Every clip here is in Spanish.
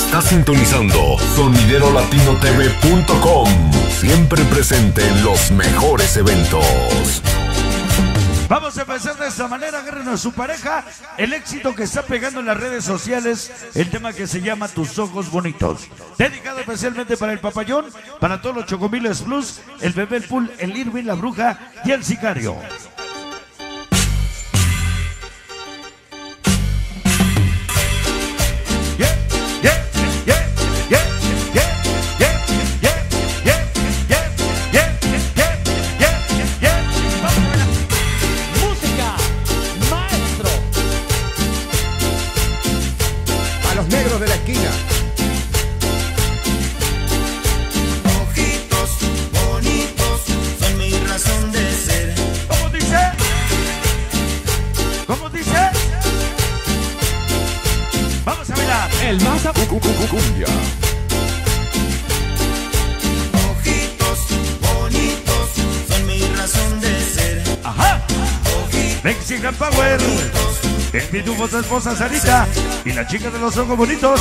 Está sintonizando soniderolatinotv.com. Siempre presente en los mejores eventos. Vamos a empezar de esta manera, agarren a su pareja. El éxito que está pegando en las redes sociales, el tema que se llama Tus Ojos Bonitos. Dedicado especialmente para el papayón, para todos los Chocomiles Plus, el bebé el pool, el Irving, la bruja y el sicario. Mexican Power. El pitufo su esposa Sarita. Y la chica de los ojos bonitos.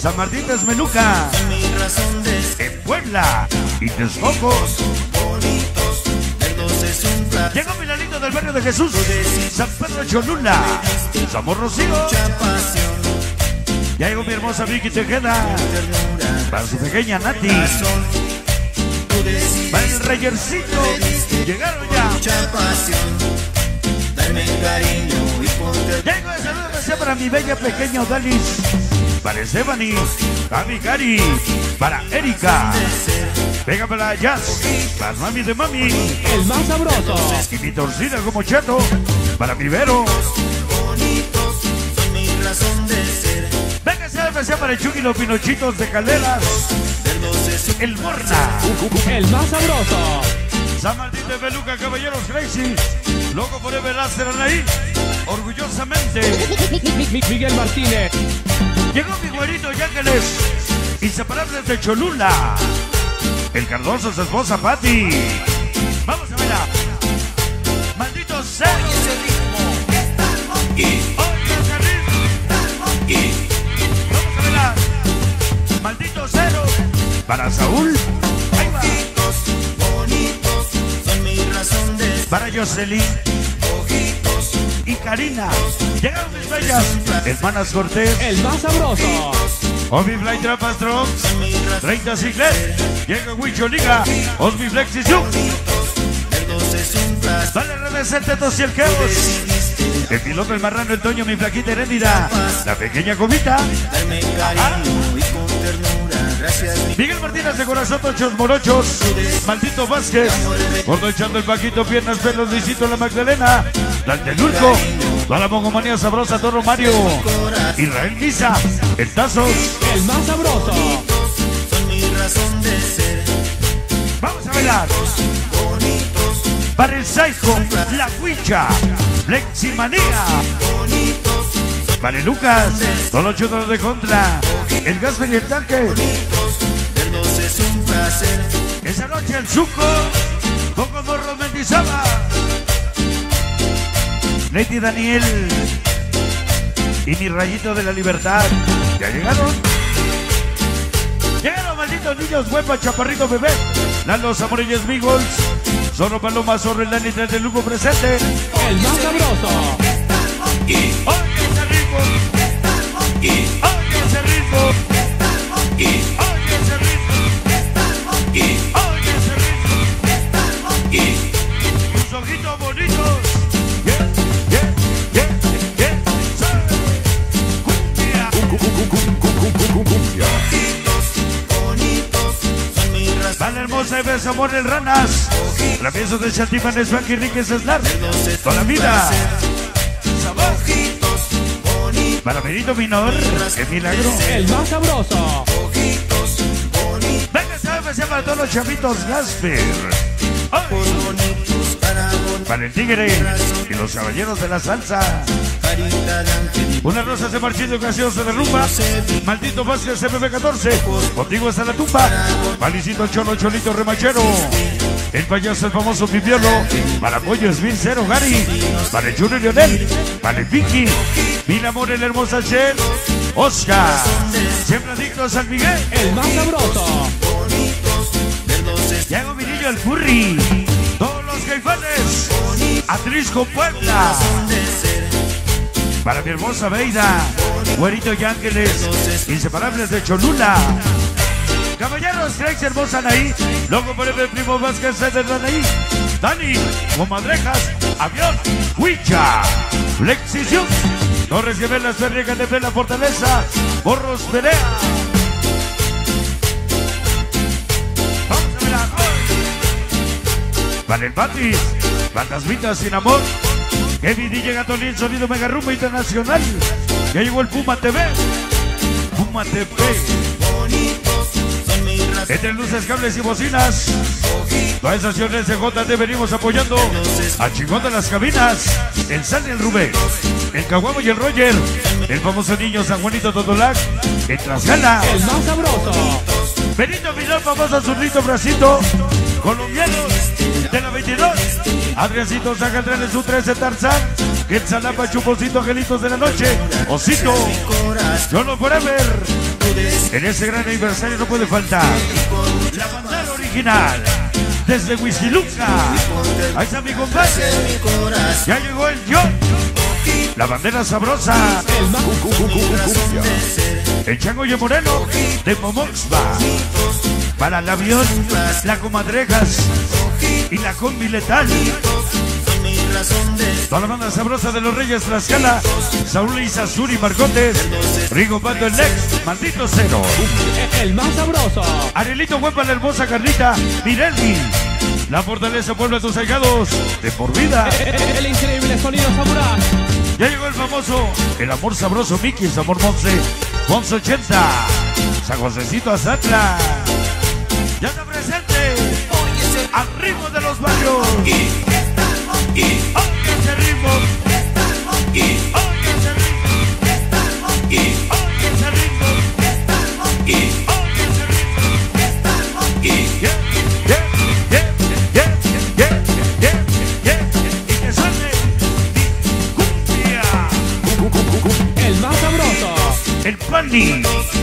San Martín de Esmeluca. son mi razón de ser. En Puebla. Y Texcoco. Llegó Milanito del barrio de Jesús. San Pedro Cholula. Somos Rocío. Ya llegó mi hermosa Vicky Tejeda. Para su pequeña Nati. Para el Reyercito. Llegaron ya. Para mi bella pequeña Odalis, para Stephanie, para mi Cari, para Erika, venga para Jazz, para mami de mami, el más sabroso. y mi torcida como chato, para mi Vero, bonitos son mi razón de ser. venga sea especial para el Chucky los Pinochitos de Calderas, el Morna, El más sabroso. San Martín de Peluca, Caballeros Crazy, Loco por Ever Láser ahí, orgullosamente, Mi- mi- mi- Miguel Martínez. Llegó mi güerito y ángeles, inseparables de Cholula. El Cardoso, su esposa Patti. Vamos a verla. Maldito sea. Oye ese ritmo. Vamos a verla. Maldito cero. Para Saúl. Para Jocelyn Ojitos y Karina. Llegaron mis bellas. Hermanas Cortés. El más sabroso. Obi Fly Trapas Drops. son mi razón 30 Ciclet. Llega Huicho Liga. Osmi Flex y Zoom. Vale RDC Tetos y el Geos. El piloto, el marrano, el toño, mi flaquita heréndida. La pequeña comita. Darme Gracias Miguel Martínez de Corazón, Tochos Morochos. Maldito Vázquez. Gordo echando el paquito, piernas, pelos, Luisito, la Magdalena. Daltelurco. Toda la mongomanía sabrosa, Toro Mario. Israel Misa. El Tazos. El más sabroso. son mi razón de ser. Vamos a bailar. Bonitos, Para el Psycho, La bonitos, Para el Lucas. Todos los chutos de contra. El Gasper y el tanque. Placer. Esa noche el Zuco, poco morro Mendizábal. Leti Daniel y mi rayito de la libertad. ¿Ya llegaron? Llegaron malditos niños, huepa, chaparrito bebé. Lalo Zamorelles Migos. Zorro Paloma, Zorro el Dani tras del Lugo presente. El más sabroso. Ese ritmo. Oye ese ritmo. 12 amor el ranas. La de Chatiman es Frankie Enriquez Slar. Toda la vida. Para Perito Minor, qué milagro. El más sabroso. Venga, sabes, para todos los chavitos Gasper. Para el tigre y los caballeros de la salsa. Una rosa se marchita ocasión se derrumba. Maldito Vázquez CPP 14. Contigo está la tumba. Valicito Cholo Cholito Remachero. El payaso, el famoso Pipiolo. Para Pollo Smith, Cero Gary. Para el Junior Lionel. Para el Vicky. Mil amor, el hermosa Shell. Oscar. Siempre adicto San Miguel. El más sabroso. Yago Mirillo, el Curry. Todos los caifanes. Atrisco Puebla. Para mi hermosa Beida. Güerito y Ángeles. Inseparables de Cholula. Caballeros, Grace Hermosa Anaí. Loco por el primo Vázquez de Danaí. Dani, Comadrejas, Avión, Huicha, Flexisión. Torres Gemelas, Ferriegas de la Fortaleza. Borros Perea. Vamos a ver a el Batis, Fantasmitas sin amor. Kevin DJ Gatolín, sonido mega rumbo internacional. Ya llegó el Puma TV. Puma TV. Entre luces, cables y bocinas. Todas estaciones de JD venimos apoyando a chingón de las cabinas. El San y el Rubén. El Caguamo y el Roger. El famoso niño San Juanito Totolac. El Tlaxcala. El más sabroso. Benito Vidal, famoso zurrito bracito. Colombianos de la 22. Adriancito saca el tren en su 13 Tarzán. Quetzalapa, Chuposito, Angelitos de la Noche. Osito. Solo Forever. En ese gran aniversario no puede faltar. La bandera original. Desde Huiziluca. Ahí está mi compadre. Ya llegó el yo. La bandera sabrosa. El Chango y Moreno de Momoxba. Para el avión, la Comadrejas y la Combi Letal. Toda la banda sabrosa de los Reyes Tlaxcala, Saúl Isazuri Marcotes, Rigo Pando el Lex, Maldito Cero, el más sabroso. Arielito Huepa, la hermosa Carlita, Mirelli, La Fortaleza Puebla tus allegados, de por vida. El increíble sonido samurai. Ya llegó el famoso, el amor sabroso Mickey, Amor Monse, Monse 80, San Josecito Azatla. Ya está presente, al ritmo de los barrios. Ese ritmo, oye ese ritmo,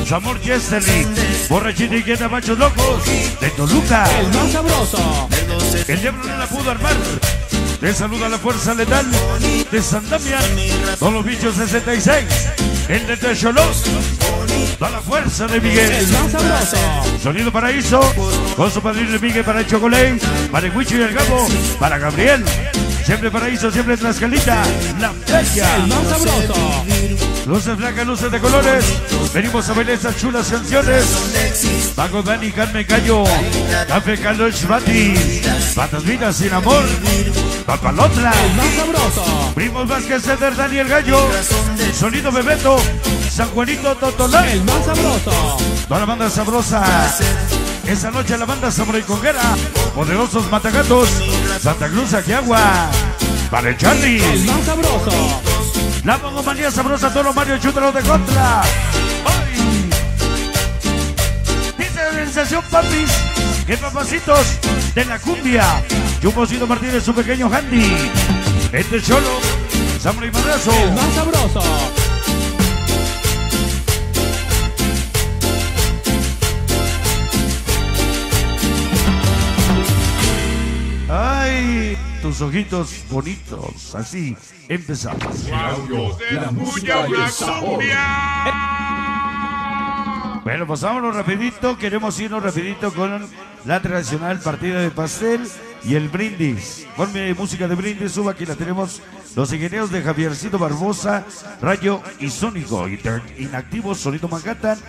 su amor Yesterly, borrachito y llena machos locos, de Toluca. El más sabroso. El diablo no la pudo armar. Te saluda la fuerza letal de San Damián. Todos los bichos 66. El de Techolos. Toda la fuerza de El Miguel. más sabroso. Sonido Paraíso. Con su padrino Miguel para el Chocolate. Para el Huicho y el Gabo. Para Gabriel. Siempre Paraíso, siempre Tlaxcalita. La Bella. El más sabroso. Luces blancas, luces de colores. Venimos a estas chulas canciones. Paco Dani, Carmen Cayo. Café Carlos Bati. Fantasmitas sin amor. Papalotra. El más sabroso. Primos Vázquez, Ceder, Daniel Gallo. Sonido Bebeto. San Juanito Totolán. El más sabroso. Toda la banda sabrosa. Esa noche la banda Samurai Conguera. Poderosos Matagatos. Santa Cruz, Aquiagua. Para el Charlie. El más sabroso. La manía sabrosa, todos los Mario Chútalo de contra. ¡Ay! Dice la sensación, papis, que papacitos de la cumbia. Chumosito Martínez, su pequeño handy. Este cholo, Samurai Madrazo. El más sabroso. Tus ojitos bonitos. Así empezamos. La música. Bueno, pues vámonos rapidito. Queremos irnos rapidito con la tradicional partida de pastel y el brindis. Ponme música de brindis, suba aquí la tenemos. Los ingenieros de Javiercito Barbosa, Rayo y Sónico. Inactivos, Sonido Manhattan.